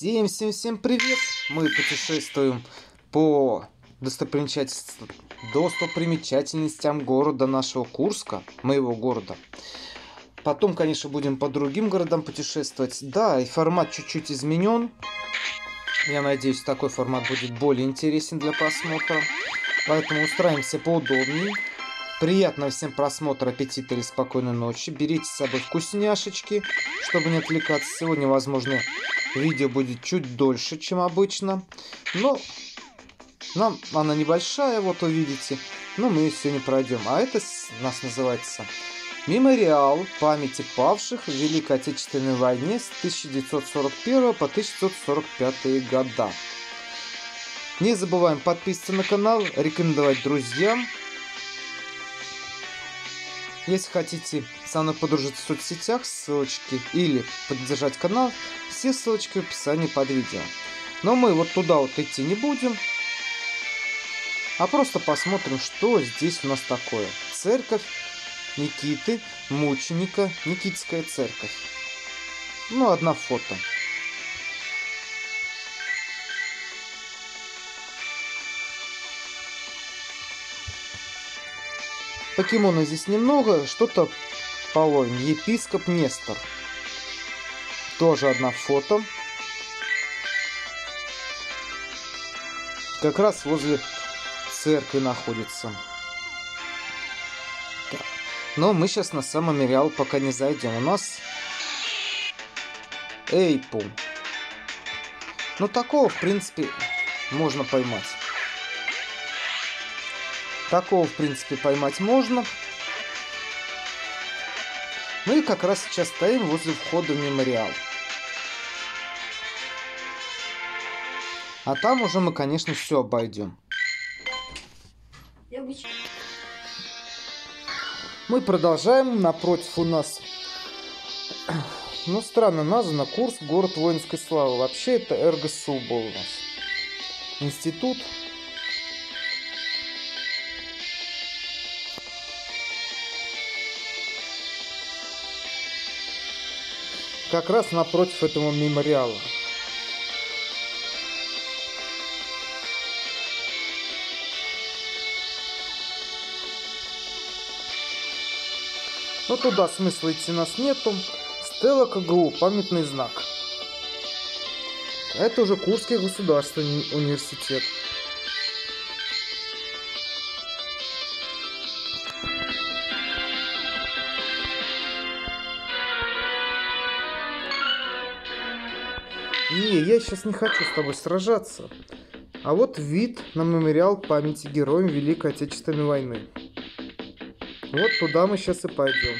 Всем-всем-всем привет! Мы путешествуем по достопримечательностям города нашего Курска, моего города. Потом, конечно, будем по другим городам путешествовать. Да, и формат чуть-чуть изменен. Я надеюсь, такой формат будет более интересен для просмотра. Поэтому устраиваемся поудобнее. Приятного всем просмотра, аппетита или спокойной ночи. Берите с собой вкусняшечки, чтобы не отвлекаться. Сегодня, возможно, Видео будет чуть дольше, чем обычно. Но нам она небольшая, вот увидите. Но мы ее сегодня пройдем. А это нас называется Мемориал памяти павших в Великой Отечественной войне с 1941 по 1945 года. Не забываем подписываться на канал, рекомендовать друзьям. Если хотите со мной подружиться в соцсетях, ссылочки или поддержать канал, все ссылочки в описании под видео. Но мы вот туда вот идти не будем, а просто посмотрим, что здесь у нас такое. Церковь Никиты, мученика, Никитская церковь. Ну, одна фото. Покемона здесь немного, что-то половин. Епископ Нестор. Тоже одна фото. Как раз возле церкви находится. Так. Но мы сейчас на самом мемориал пока не зайдем. У нас Эйпу. Ну, такого, в принципе, можно поймать. Такого, в принципе, поймать можно. Ну и как раз сейчас стоим возле входа в мемориал. А там уже мы, конечно, все обойдем. Мы продолжаем. Напротив у нас, ну, странно названо, курс город воинской славы. Вообще это РГСУ был у нас. Институт как раз напротив этого мемориала. Но туда смысла идти нас нету. Стелла КГУ, памятный знак. Это уже Курский государственный университет. Сейчас не хочу с тобой сражаться. А вот вид на мемориал памяти героям Великой Отечественной войны. Вот туда мы сейчас и пойдем.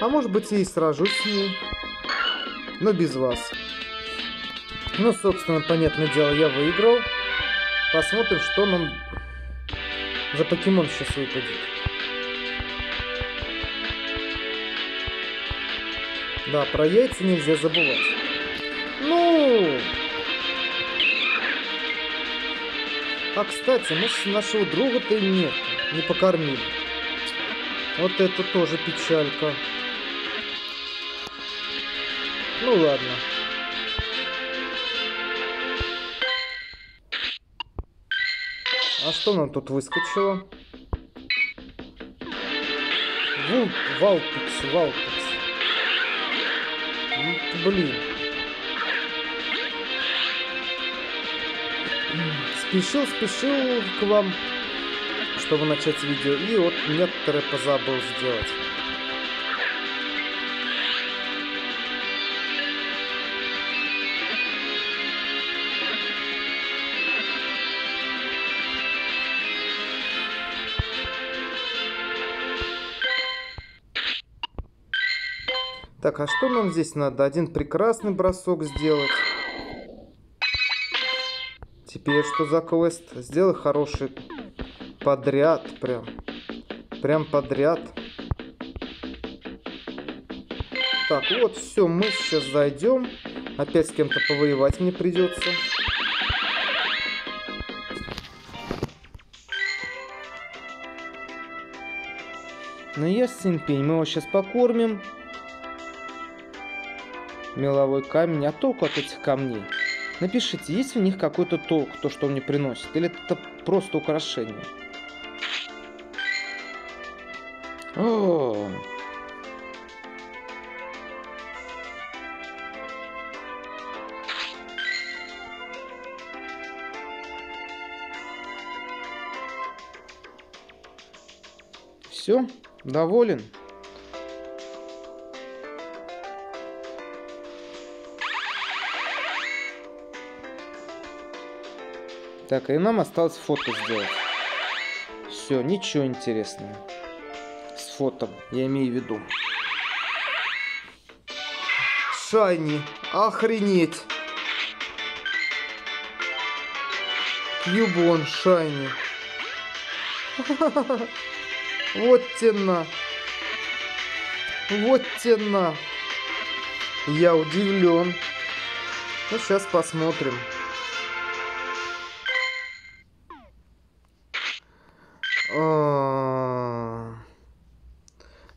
А может быть и сражусь с ней. Но без вас. Ну, собственно, понятное дело, я выиграл. Посмотрим, что нам за покемон сейчас выпадет. Да, про яйца нельзя забывать. Ну! А, кстати, мы нашего друга-то и нет. Не покормили. Вот это тоже печалька. Ну ладно. А что нам тут выскочило? Вул... Валпикс, Валпикс. Блин. Спешил, спешил к вам, чтобы начать видео. И вот некоторые позабыл сделать. Так, а что нам здесь надо? Один прекрасный бросок сделать. Теперь что за квест? Сделай хороший подряд прям. Прям подряд. Так, вот все, мы сейчас зайдем. Опять с кем-то повоевать мне придется. Ну, ясен пень, мы его сейчас покормим. Меловой камень. А толку от этих камней? Напишите, есть в них какой-то толк, то, что он мне приносит? Или это просто украшение? О, Все, доволен. Так, и нам осталось фото сделать. Все, ничего интересного. С фото, я имею в виду. Шайни, охренеть. Кьюбон, Шайни. Вот тена. Вот тена. Я удивлен. Ну, сейчас посмотрим.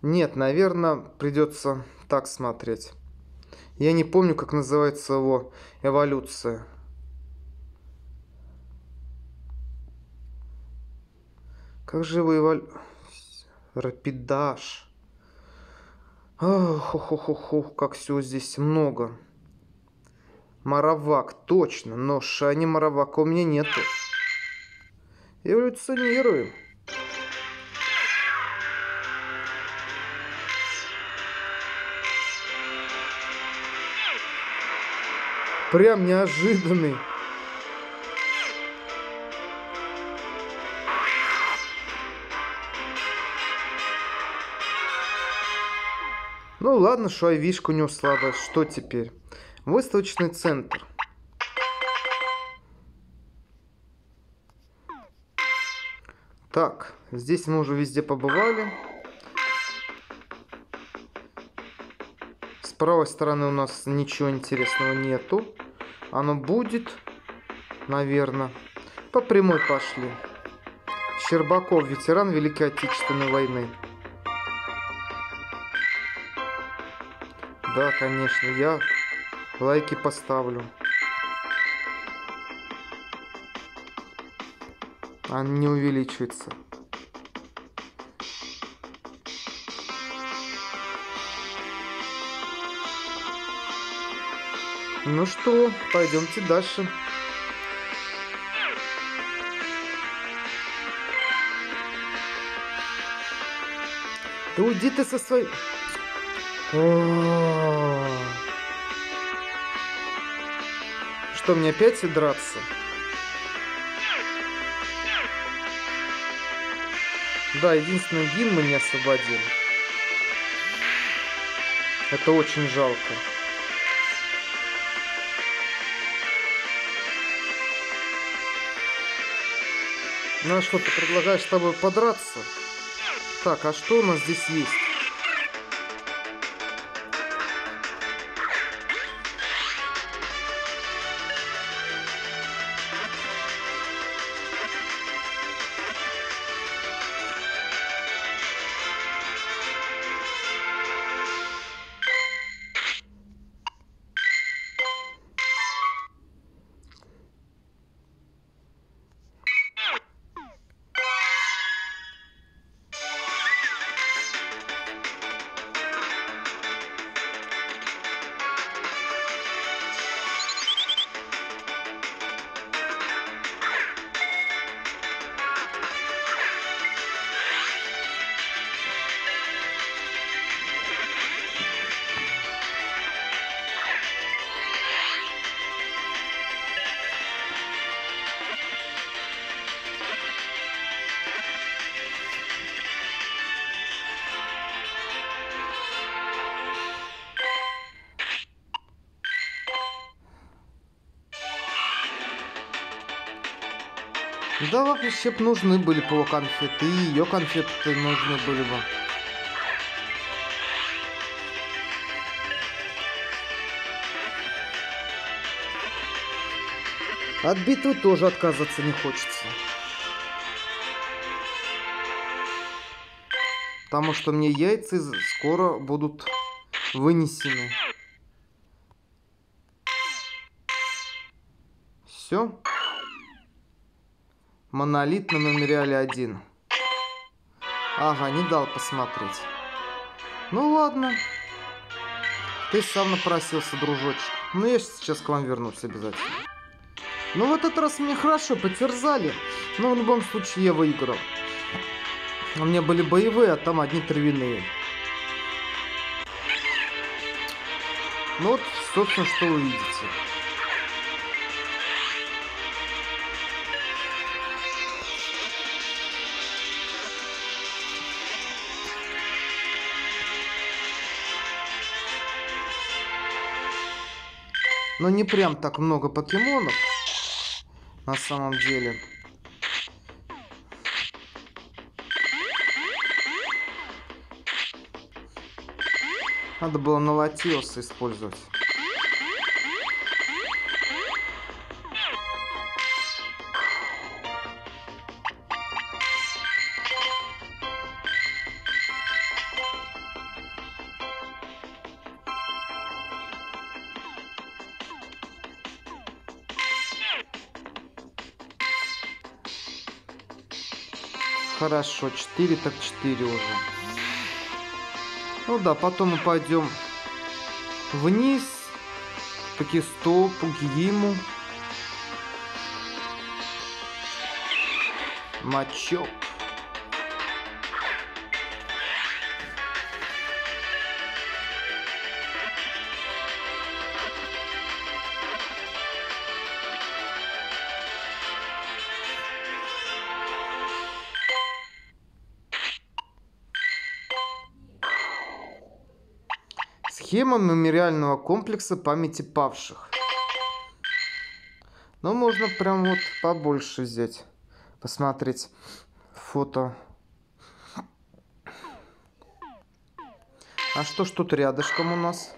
Нет, наверное, придется так смотреть. Я не помню, как называется его эволюция. Как же его эволюция? Рапидаш. Ох, как все здесь много. Маравак, точно, но Шани Маравака у меня нету. Эволюционируем. Прям неожиданный. Ну ладно, что айвишка у него слабая. Что теперь? Выставочный центр. Так, здесь мы уже везде побывали. С правой стороны у нас ничего интересного нету. Оно будет, наверное. По прямой пошли. Щербаков, ветеран Великой Отечественной войны. Да, конечно, я лайки поставлю. Он не увеличивается. Ну что, пойдемте дальше. Да уйди ты со своей... Что, мне опять драться? Да, единственный гин мы не освободим. Это очень жалко. Ну а что, ты предлагаешь с тобой подраться? Так, а что у нас здесь есть? Да, вообще бы нужны были бы конфеты, и ее конфеты нужны были бы. От битвы тоже отказываться не хочется. Потому что мне яйца скоро будут вынесены. Монолит на мемориале один. Ага, не дал посмотреть. Ну ладно. Ты сам напросился, дружочек. Ну я сейчас к вам вернусь обязательно. Ну в этот раз мне хорошо потерзали. Но в любом случае я выиграл. У меня были боевые, а там одни травяные. Ну вот, собственно, что вы видите. Но не прям так много покемонов. На самом деле. Надо было на Латиоса использовать. Хорошо, 4 так 4 уже. Ну да, потом мы пойдем вниз, к Покистопу, Гиму. Мачок. Схема мемориального комплекса памяти павших. Но ну, можно прям вот побольше взять. Посмотреть фото. А что ж тут рядышком у нас?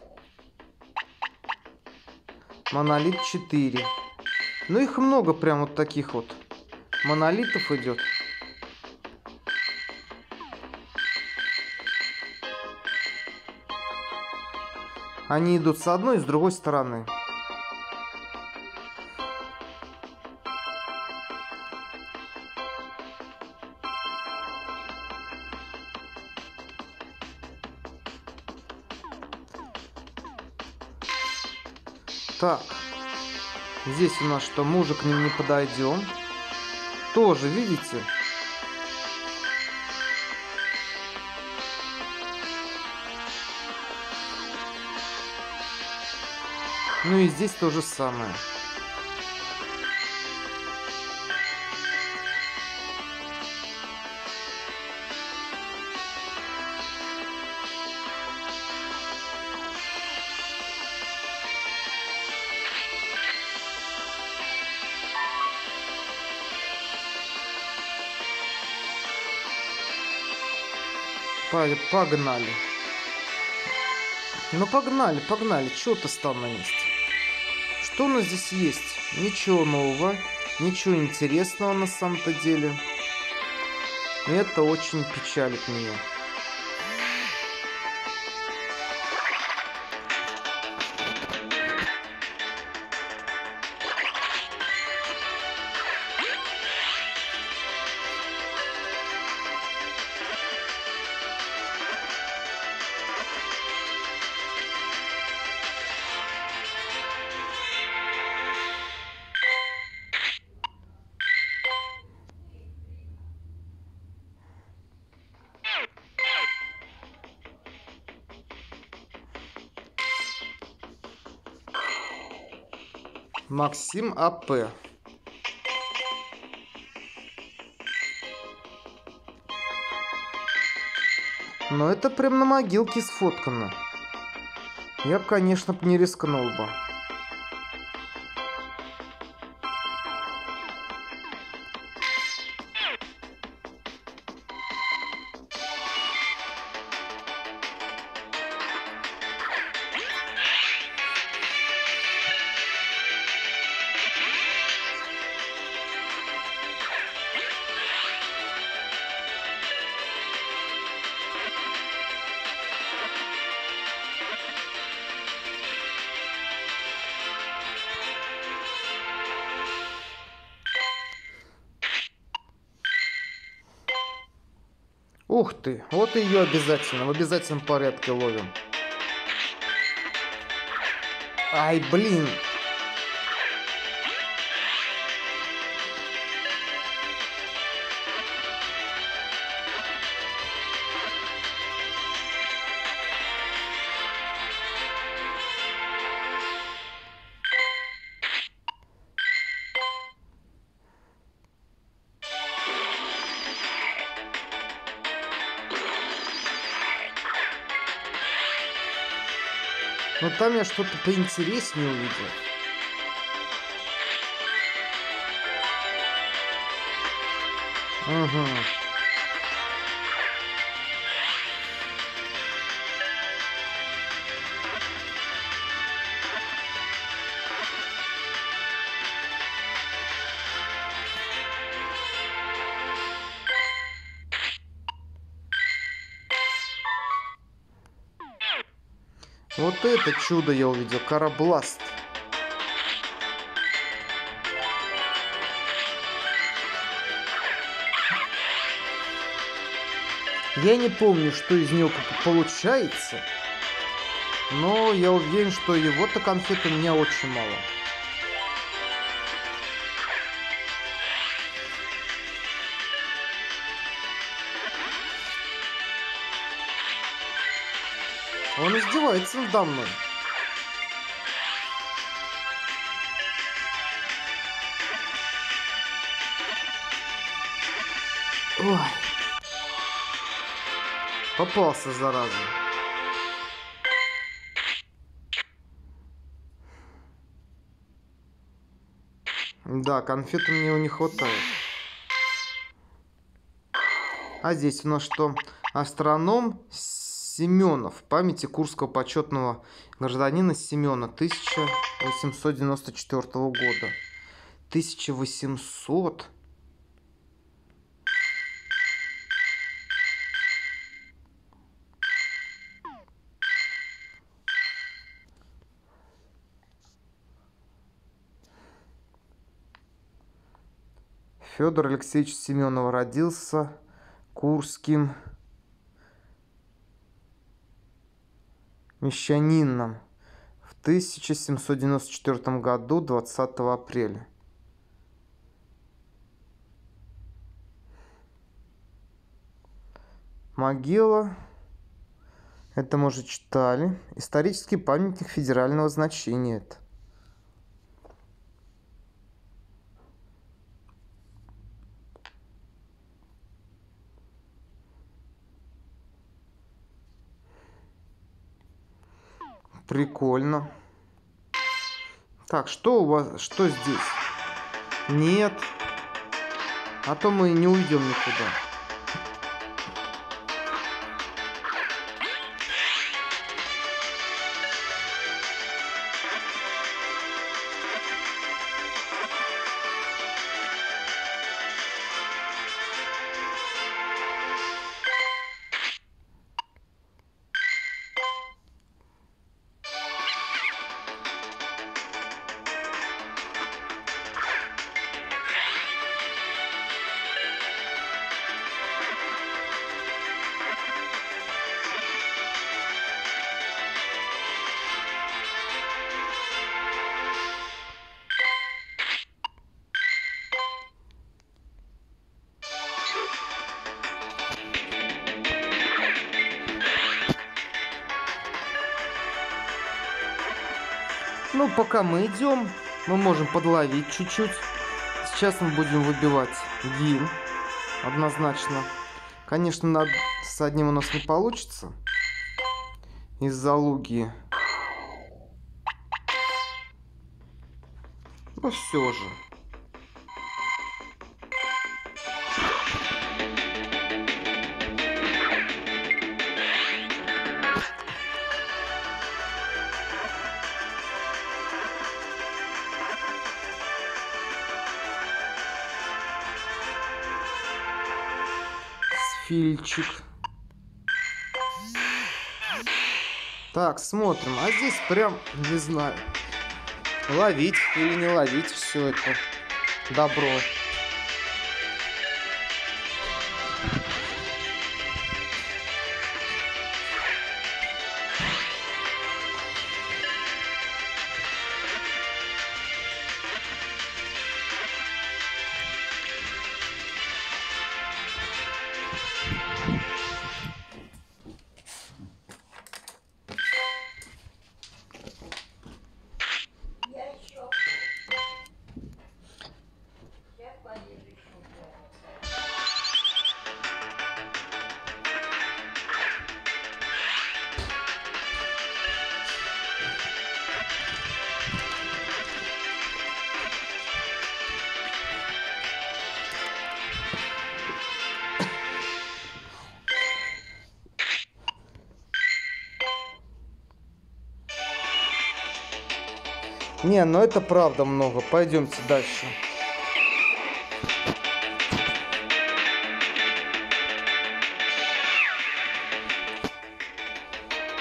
Монолит 4. Ну их много прям вот таких вот монолитов идет. Они идут с одной и с другой стороны. Так. Здесь у нас что, уже к ним не подойдем. Тоже, видите? Ну и здесь то же самое. Погнали. Ну погнали, погнали. Чего ты стал на месте? Что у нас здесь есть? Ничего нового, ничего интересного на самом-то деле. Это очень печалит меня. Максим АП. Но это прям на могилке сфоткано. Я бы, конечно, не рискнул бы. Ты, вот ее обязательно, в обязательном порядке ловим. Ай, блин. Но там я что-то поинтереснее увидел. Угу. Это чудо я увидел, Карабласт. Я не помню, что из него получается, но я уверен, что его-то конфет у меня очень мало. Он издевается надо мной. Ой. Попался, зараза. Да, конфеты мне не хватает. А здесь у нас что? Астроном Семенов. Памяти Курского почетного гражданина Семена 1894 года. 1800. Федор Алексеевич Семенов родился Курским мещанином в 1794 году 20 апреля. Могила, это мы уже читали, исторический памятник федерального значения это. Прикольно. Так, что у вас, что здесь? Нет. А то мы не уйдем никуда. Пока мы идем, мы можем подловить чуть-чуть. Сейчас мы будем выбивать гин. Однозначно. Конечно, над... с одним у нас не получится. Из-за луги. Но все же. Фильчик. Так, смотрим. А здесь прям, не знаю, ловить или не ловить все это добро. Не, ну это правда много. Пойдемте дальше.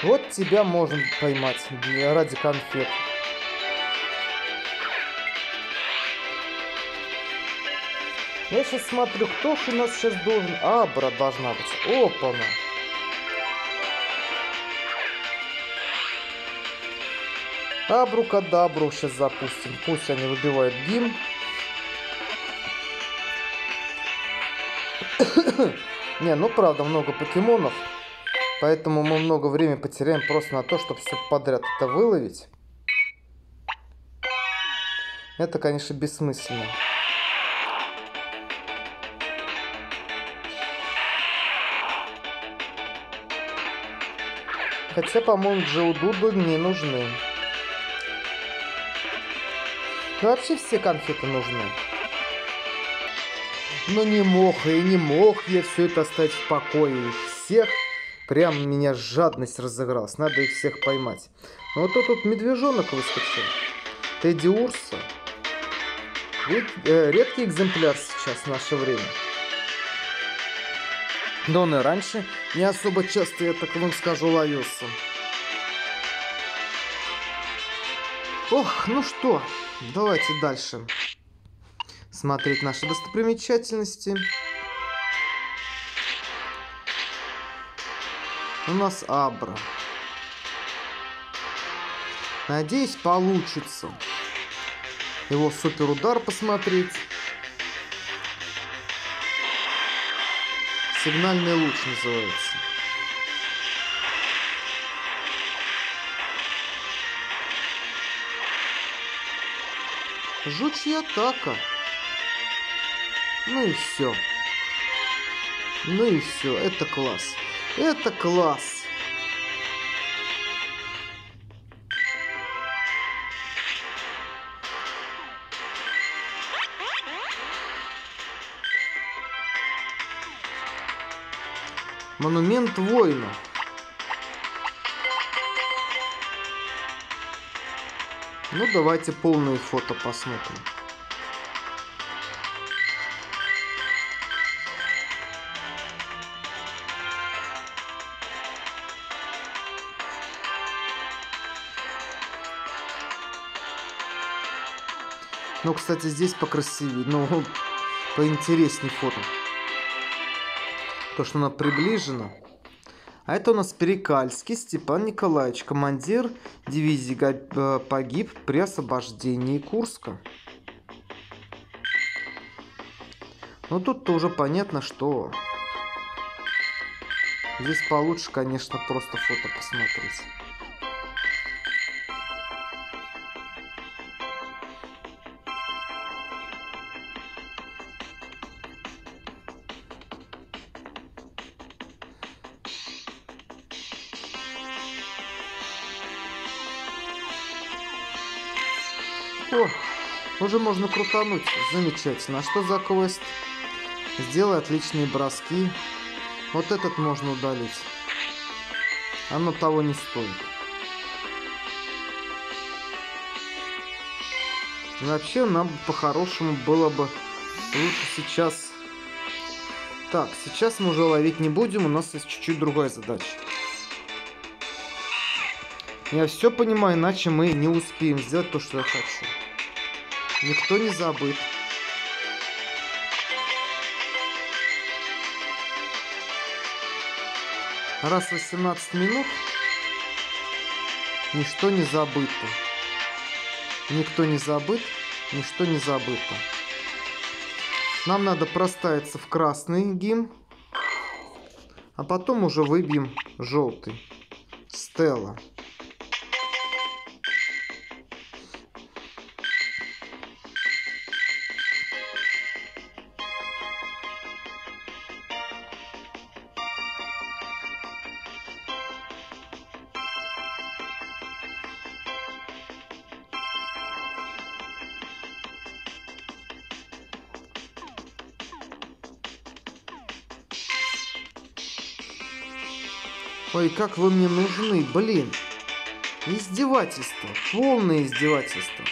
Вот тебя можно поймать ради конфет. Я сейчас смотрю, кто у нас сейчас должен... Абра должна быть. Опа-на. Абру-кадабру сейчас запустим. Пусть они выбивают гимн. Не, ну правда, много покемонов. Поэтому мы много времени потеряем просто на то, чтобы все подряд это выловить. Это, конечно, бессмысленно. Хотя, по-моему, Джоудуду не нужны. Ну, вообще все конфеты нужны. Но не мог, и не мог я все это оставить в покое. Их всех прям меня жадность разыгралась. Надо их всех поймать. Но вот тут, тут медвежонок выскочил. Тедди Урса. Э, редкий экземпляр сейчас в наше время. Но он и раньше не особо часто, я так вам скажу, ловился. Ох, ну что, давайте дальше смотреть наши достопримечательности. У нас Абра. Надеюсь, получится его супер удар посмотреть. Сигнальный луч называется. Жучья атака. Ну и все. Ну и все. Это класс. Это класс. Монумент воина. Ну, давайте полные фото посмотрим. Ну, кстати, здесь покрасивее, но поинтереснее фото. То, что она приближена. А это у нас Перекальский Степан Николаевич, командир дивизии э, погиб при освобождении Курска. Ну тут-то уже понятно, что здесь получше, конечно, просто фото посмотреть. Уже можно крутануть. Замечательно. А что за квест? Сделай отличные броски. Вот этот можно удалить. Оно того не стоит. вообще, нам по-хорошему было бы лучше сейчас... Так, сейчас мы уже ловить не будем, у нас есть чуть-чуть другая задача. Я все понимаю, иначе мы не успеем сделать то, что я хочу. Никто не забыт. Раз 18 минут, ничто не забыто. Никто не забыт, ничто не забыто. Нам надо проставиться в красный гимн, а потом уже выбьем желтый. Стелла. Ой, как вы мне нужны, блин. Издевательство. Полное издевательство.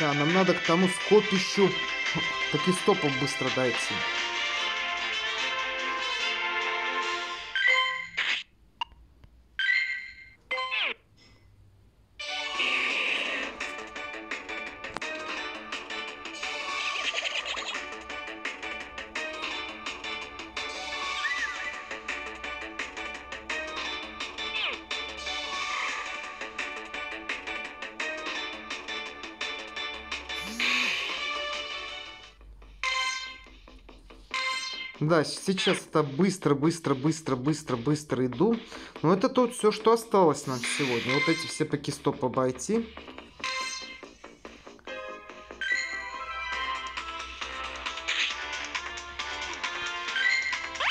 Да, нам надо к тому скопищу таки стопом быстро дойти. Да, сейчас это быстро, быстро, быстро, быстро, быстро иду. Но это тут все, что осталось нам сегодня. Вот эти все покистопы обойти.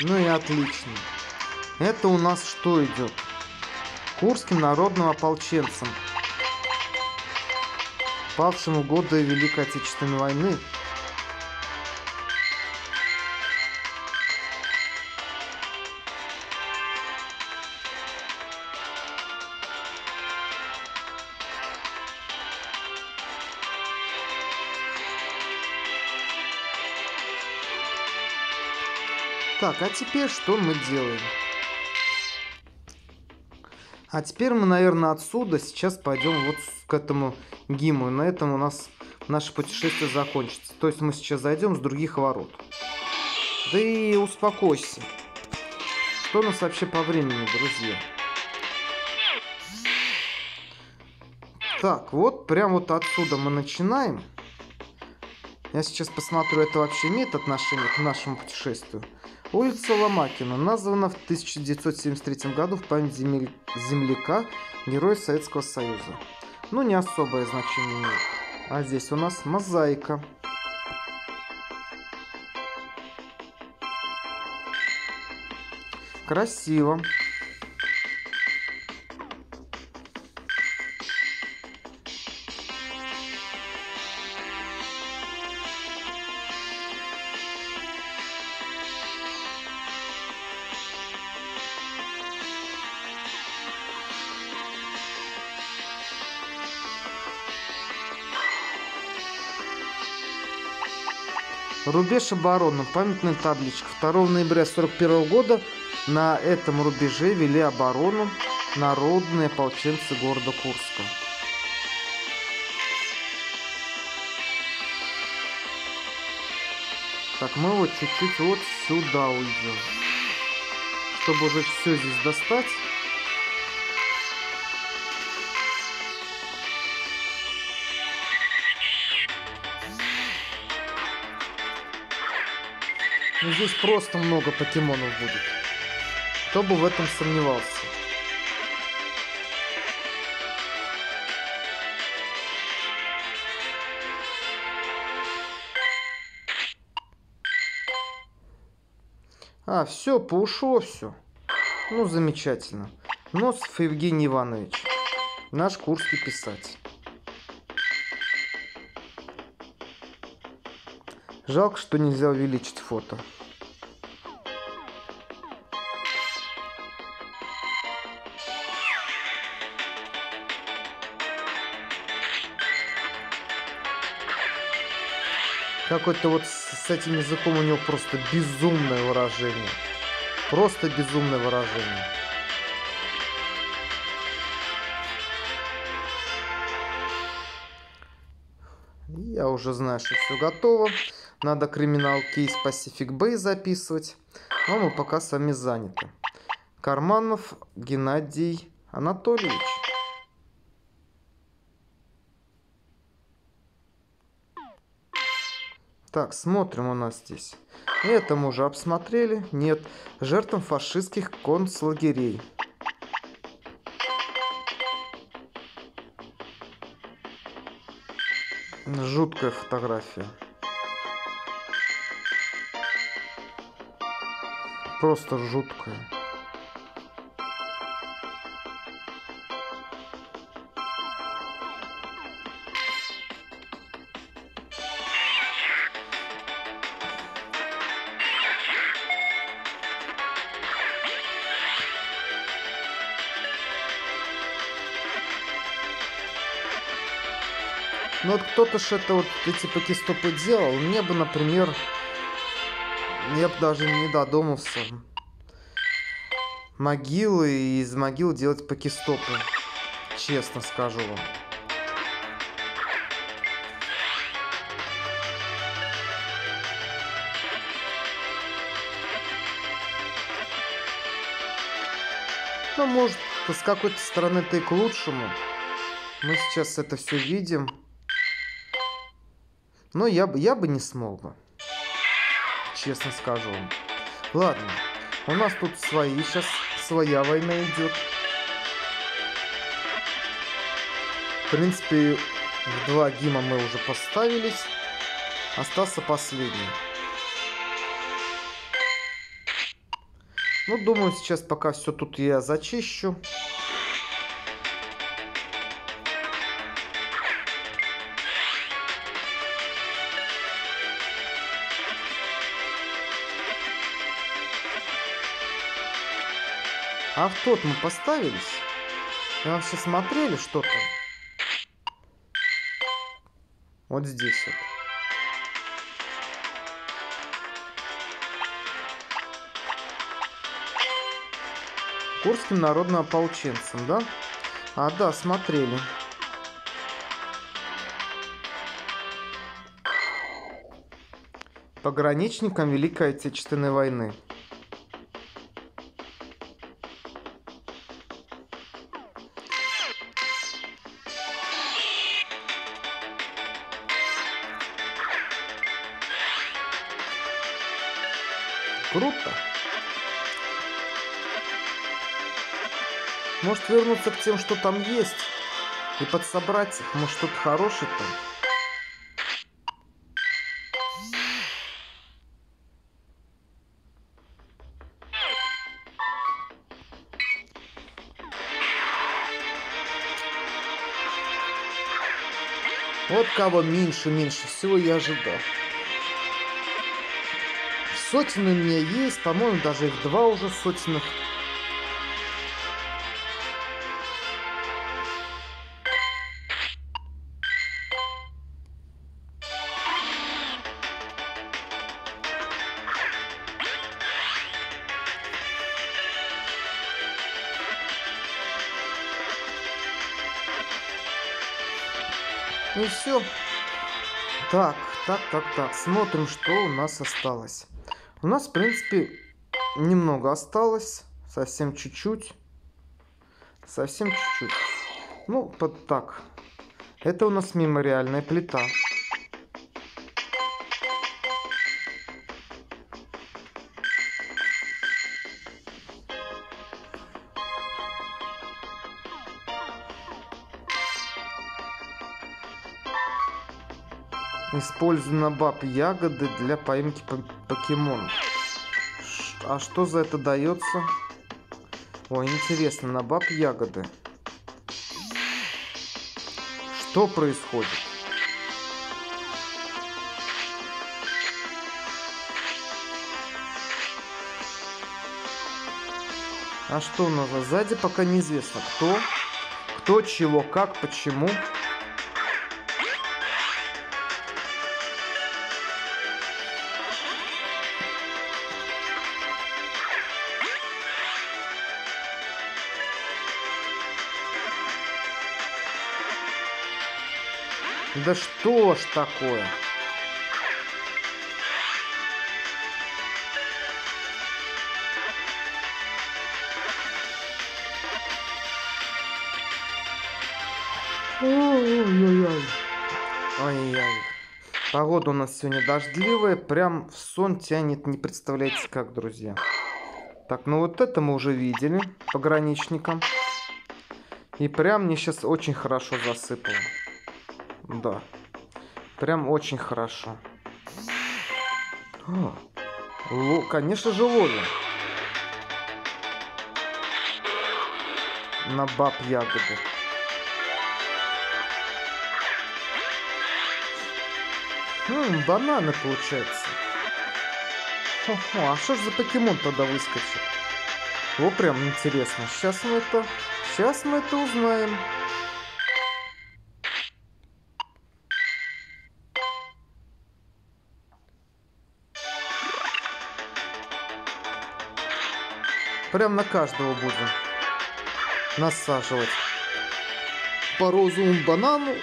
Ну и отлично. Это у нас что идет? Курским народным ополченцем, павшим в годы Великой Отечественной войны, Так, а теперь что мы делаем? А теперь мы, наверное, отсюда сейчас пойдем вот к этому гиму. На этом у нас наше путешествие закончится. То есть мы сейчас зайдем с других ворот. Да и успокойся. Что у нас вообще по времени, друзья? Так, вот прям вот отсюда мы начинаем. Я сейчас посмотрю, это вообще имеет отношение к нашему путешествию. Улица Ломакина названа в 1973 году в память земель... земляка, героя Советского Союза. Ну, не особое значение имеет. А здесь у нас мозаика. Красиво. Рубеж обороны. Памятная табличка. 2 ноября 1941 года на этом рубеже вели оборону народные ополченцы города Курска. Так, мы вот чуть-чуть вот сюда уйдем. Чтобы уже все здесь достать. Ну, здесь просто много покемонов будет. Кто бы в этом сомневался. А, все, поушло все. Ну, замечательно. Носов Евгений Иванович. Наш курский писатель. Жалко, что нельзя увеличить фото. Какой-то вот с этим языком у него просто безумное выражение. Просто безумное выражение. Я уже знаю, что все готово. Надо криминал кейс Pacific Bay записывать. Но мы пока с вами заняты. Карманов Геннадий Анатольевич. Так, смотрим у нас здесь. Это мы уже обсмотрели. Нет, жертвам фашистских концлагерей. Жуткая фотография. просто жуткая. Ну вот кто-то ж это вот эти покестопы делал. Мне бы, например, я бы даже не додумался. Могилы и из могил делать покестопы. Честно скажу вам. Ну, может, с какой-то стороны и к лучшему. Мы сейчас это все видим. Но я бы, я бы не смог бы. Честно скажу. Ладно. У нас тут свои сейчас, своя война идет. В принципе, два гима мы уже поставились. Остался последний. Ну, думаю, сейчас пока все тут я зачищу. А в тот мы поставились. И вообще смотрели что-то. Вот здесь вот. Курским народным ополченцем, да? А, да, смотрели. Пограничникам Великой Отечественной войны. Вернуться к тем, что там есть. И подсобрать их. Может что-то хорошее там. Вот кого меньше, меньше всего я ожидал. Сотен у меня есть, по-моему, даже их два уже сотенных. Так, так, так, так. Смотрим, что у нас осталось. У нас, в принципе, немного осталось. Совсем чуть-чуть. Совсем чуть-чуть. Ну, под так. Это у нас мемориальная плита. Использую баб ягоды для поимки покемонов. А что за это дается? Ой, интересно, на баб ягоды. Что происходит? А что у нас сзади пока неизвестно. Кто? Кто, чего, как, почему? Да что ж такое? Ой-ой-ой. Ой-ой. Погода у нас сегодня дождливая. Прям в сон тянет, не представляете как, друзья. Так, ну вот это мы уже видели пограничникам. И прям мне сейчас очень хорошо засыпало. Да. Прям очень хорошо. О, ло, конечно же ловим. На баб ягоды. Хм, бананы получается. Хо -хо, а что ж за покемон тогда выскочит? О, прям интересно. Сейчас мы это... Сейчас мы это узнаем. Прям на каждого будем насаживать. По розовому банану.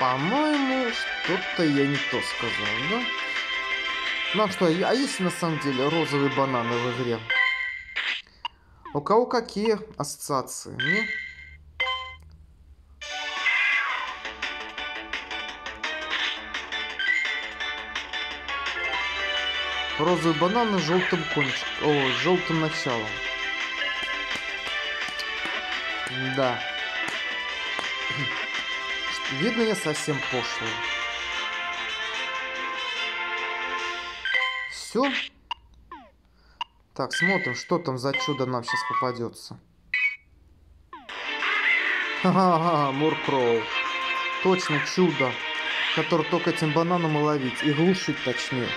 По-моему, что-то я не то сказал, да? Ну а что, а есть на самом деле розовые бананы в игре? У кого какие ассоциации, не? Розовый банан с желтым кончиком. О, с желтым началом. Да. Видно, я совсем пошлый. Все. Так, смотрим, что там за чудо нам сейчас попадется. Ха-ха-ха, Муркроу. Точно чудо, которое только этим бананом и ловить. И глушить точнее.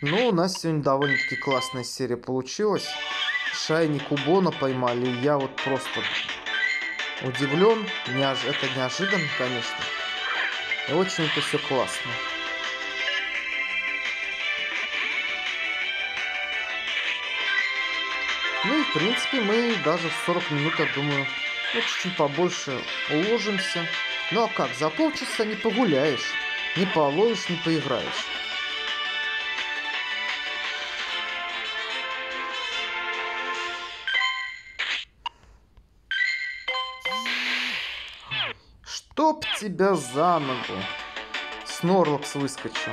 Ну, у нас сегодня довольно-таки классная серия получилась. Шайни Кубона поймали. Я вот просто удивлен. Неож... Это неожиданно, конечно. И очень это все классно. Ну и в принципе мы даже в 40 минут, я думаю, ну, чуть-чуть побольше уложимся. Ну а как, за полчаса не погуляешь, не половишь, не поиграешь. Тебя за ногу. Снорлокс выскочил.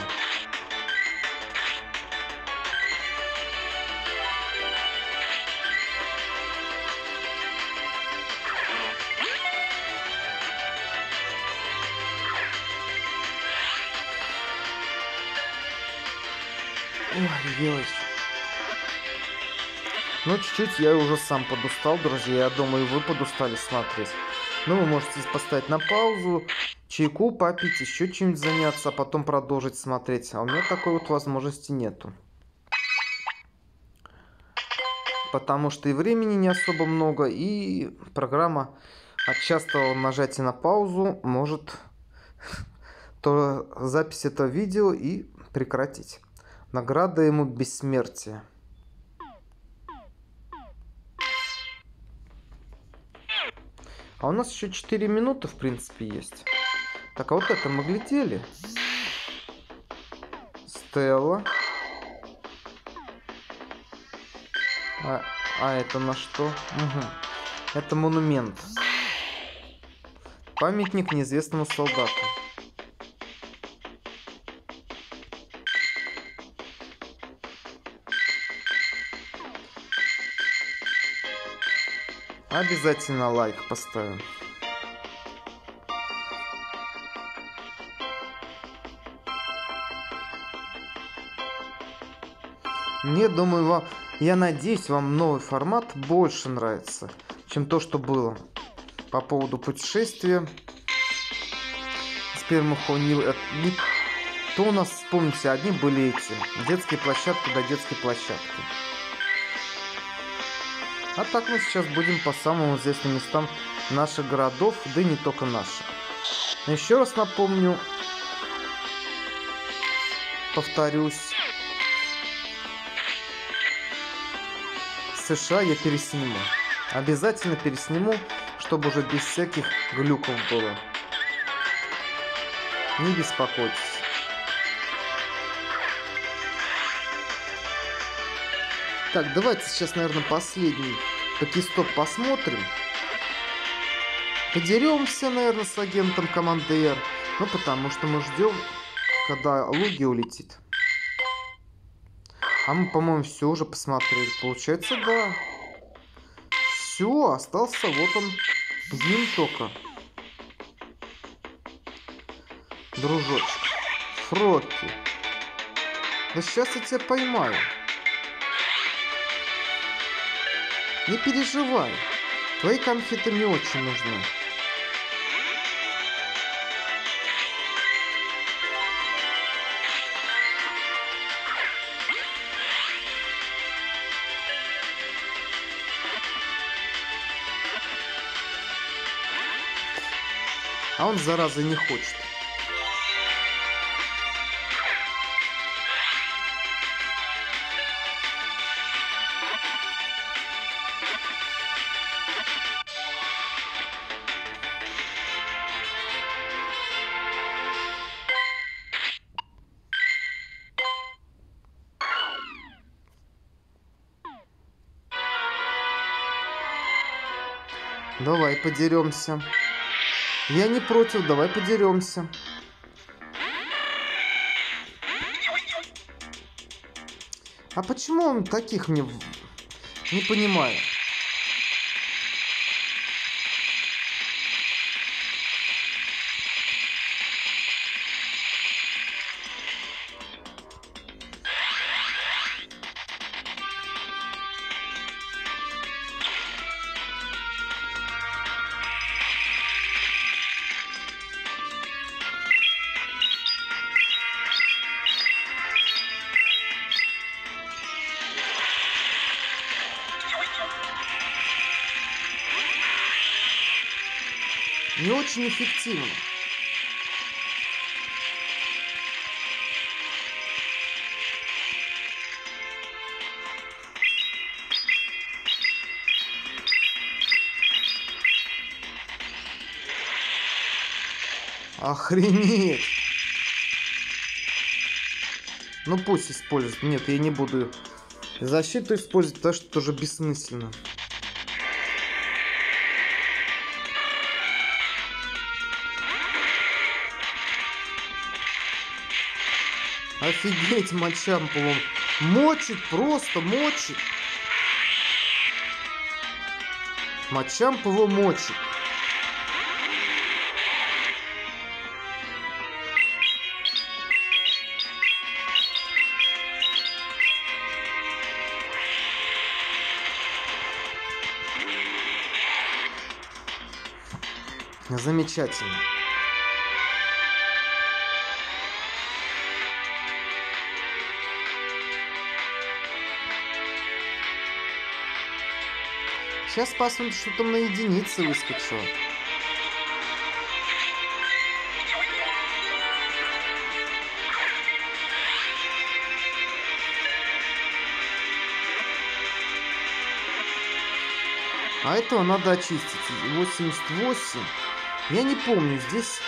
Ой, ой. Ну, чуть-чуть я уже сам подустал, друзья. Я думаю, вы подустали смотреть. Ну, вы можете поставить на паузу, чайку попить, еще чем-нибудь заняться, а потом продолжить смотреть. А у меня такой вот возможности нету. Потому что и времени не особо много, и программа от частого нажатия на паузу может то запись этого видео и прекратить. Награда ему бессмертие. А у нас еще 4 минуты, в принципе, есть. Так, а вот это мы глядели. Стелла. А, а это на что? Угу. Это монумент. Памятник неизвестному солдату. Обязательно лайк поставим. Мне, думаю, вам... Я надеюсь, вам новый формат больше нравится, чем то, что было. По поводу путешествия. Теперь мы не... То у нас, вспомните, одни были эти. Детские площадки до детской площадки. А так мы сейчас будем по самым известным местам наших городов, да и не только наших. Еще раз напомню, повторюсь, США я пересниму. Обязательно пересниму, чтобы уже без всяких глюков было. Не беспокойтесь. Так, давайте сейчас, наверное, последний покистоп посмотрим. Подеремся, наверное, с агентом команды R. Ну, потому что мы ждем, когда Луги улетит. А мы, по-моему, все уже посмотрели. Получается, да. Все, остался вот он. Блин только. Дружочек. Фрокки. Да сейчас я тебя поймаю. Не переживай. Твои конфеты мне очень нужны. А он, зараза, не хочет. Подеремся. Я не против, давай подеремся. А почему он таких мне... Не понимаю. Очень эффективно. Охренеть! Ну пусть использует. Нет, я не буду защиту использовать, потому что тоже бессмысленно. Офигеть, мочампулом. Мочит, просто мочит. Мочампуло мочит. Замечательно. Сейчас посмотрим, что там на единице выскочило. А этого надо очистить. 88. Я не помню, здесь...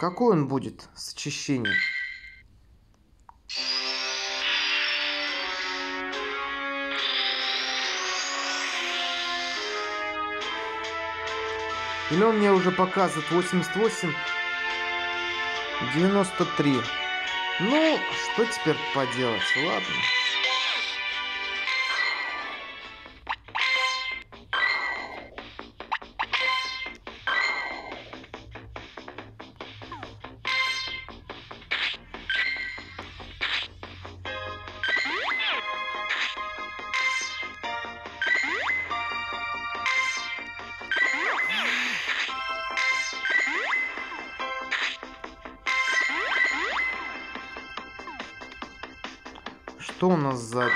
Какой он будет с очищением? Или он мне уже показывает 88, 93. Ну, что теперь поделать? Ладно. Что у нас сзади?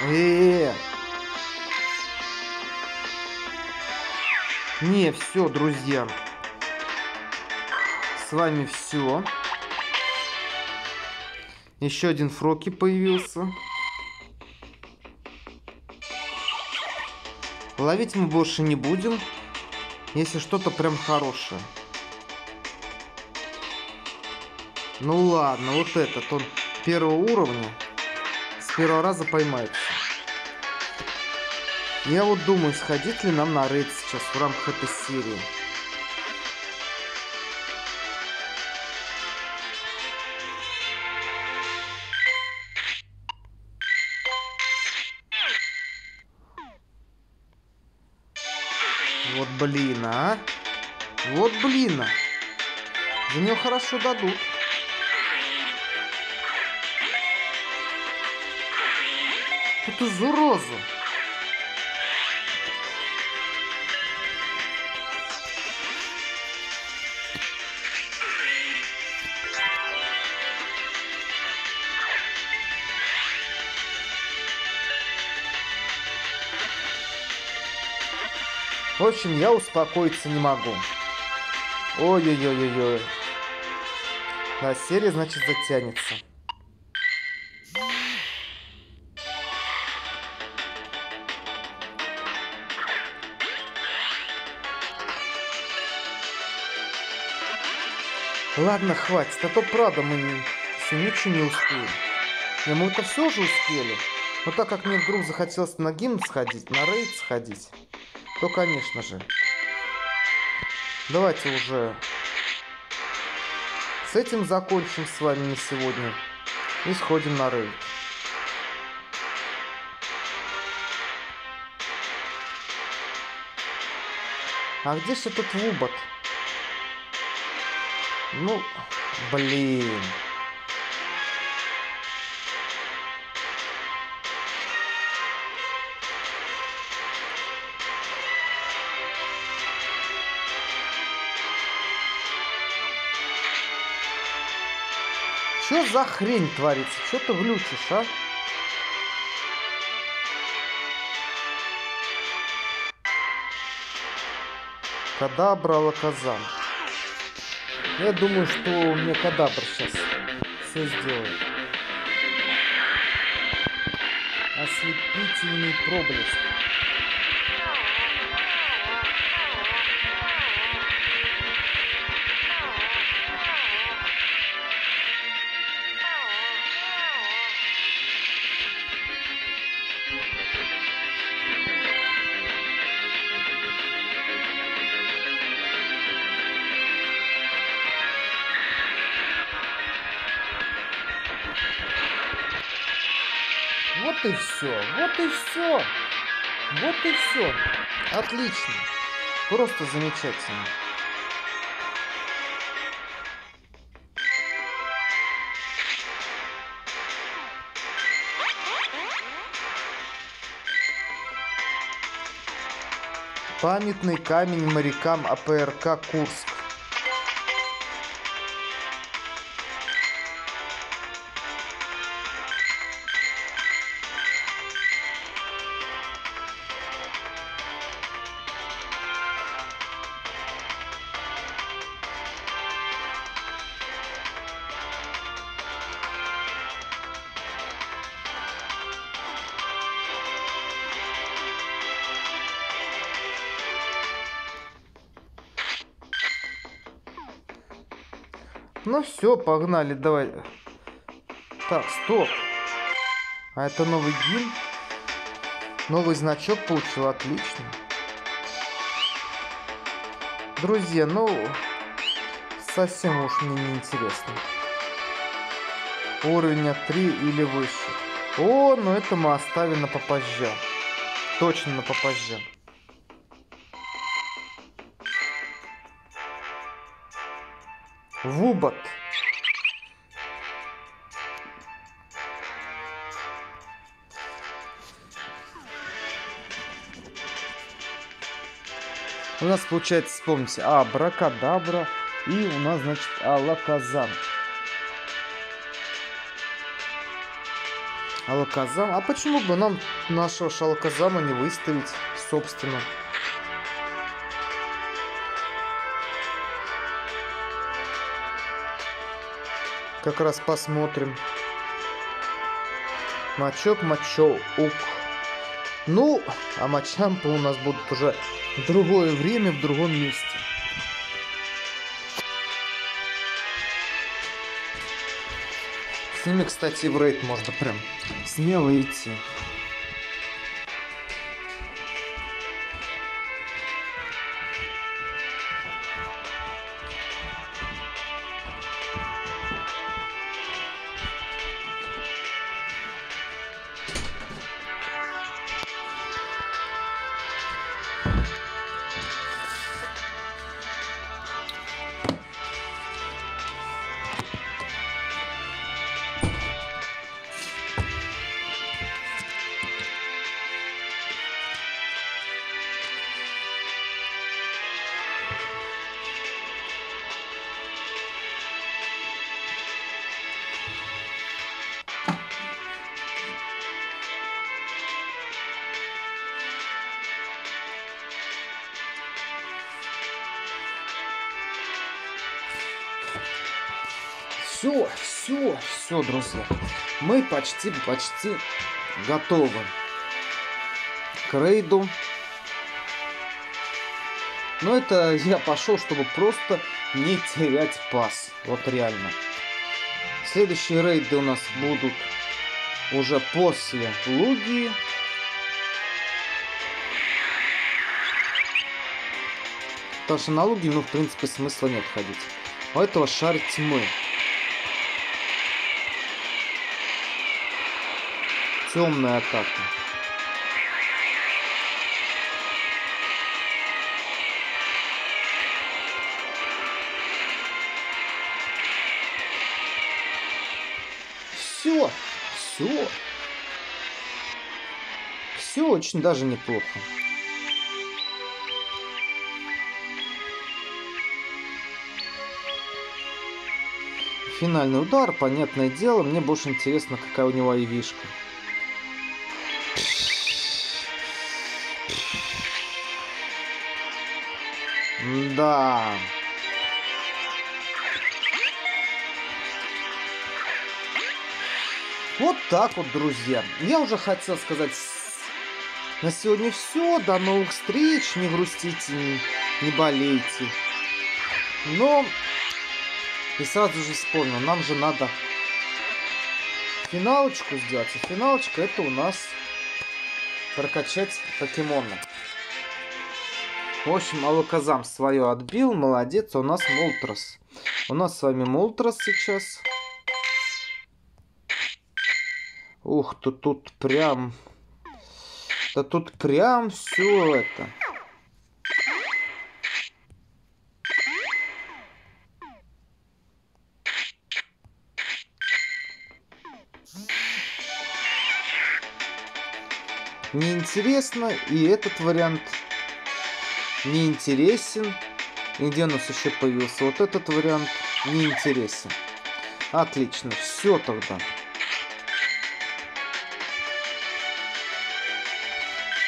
Э, -э, -э. Не, все, друзья. С вами все. Еще один Фроки появился. Ловить мы больше не будем. Если что-то прям хорошее. Ну ладно, вот этот, он первого уровня. С первого раза поймается. Я вот думаю, сходить ли нам на рейд сейчас в рамках этой серии. Вот блин, а. Вот блин. А. За нее хорошо дадут. Эту заразу. В общем, я успокоиться не могу. Ой-ой-ой-ой-ой. Да, серия, значит, затянется. Ладно, хватит, а то правда мы не, ничего не успеем. И мы это все же успели. Но так как мне вдруг захотелось на гимн сходить, на рейд сходить, то, конечно же, давайте уже с этим закончим с вами на сегодня и сходим на рейд. А где же этот Вубот? Ну, блин. Что за хрень творится? Что ты глючишь, а? Кадабра Лаказан. Я думаю, что мне Кадабр сейчас все сделает. Ослепительный проблеск. И все, вот и все. Вот и все. Отлично. Просто замечательно. Памятный камень морякам АПРК Курск. Все, погнали, давай. Так, стоп. А это новый гимн? Новый значок получил, отлично. Друзья, ну, совсем уж мне не интересно. Уровень от 3 или выше. О, ну это мы оставим на попозже. Точно на попозже. Вубот. У нас получается, вспомните, а, Бракадабра и у нас, значит, Алаказан. Алаказан. А почему бы нам нашего Шалаказама не выставить, собственно? Как раз посмотрим. Мачоп, мачо, ук. Ну, а мачампы у нас будут уже другое время, в другом месте. С ними, кстати, в рейд можно прям смело идти. Все, все, все, друзья. Мы почти, почти готовы к рейду. Но это я пошел, чтобы просто не терять пас. Вот реально. Следующие рейды у нас будут уже после Луги. Потому что на Луги, ну, в принципе, смысла нет ходить. У этого шар тьмы. Темная атака. Все, все. Все очень даже неплохо. Финальный удар, понятное дело. Мне больше интересно, какая у него айвишка. Да. Вот так вот, друзья. Я уже хотел сказать на сегодня все. До новых встреч. Не грустите, не, не болейте. Но и сразу же вспомнил, нам же надо финалочку сделать. И финалочка это у нас прокачать покемона. В общем, Алаказам свое отбил. Молодец, у нас Молтрос. У нас с вами Молтрос сейчас. Ух, то тут прям... Да тут прям все это. неинтересно, и этот вариант неинтересен. И где у нас еще появился вот этот вариант неинтересен. Отлично, все тогда.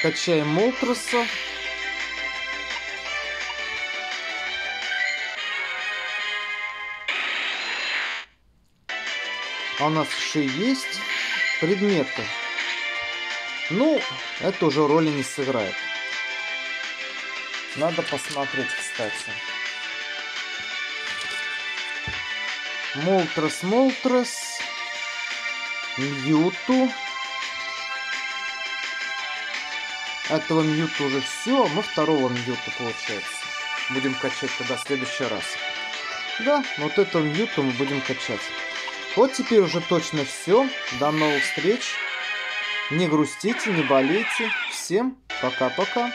Качаем Молтроса. А у нас еще есть предметы. Ну, это уже роли не сыграет. Надо посмотреть, кстати. Молтрес, Молтрес. Мьюту. Этого Мьюту уже все. Мы второго Мьюту, получается. Будем качать тогда в следующий раз. Да, вот этого Мьюту мы будем качать. Вот теперь уже точно все. До новых встреч. Не грустите, не болейте. Всем пока-пока.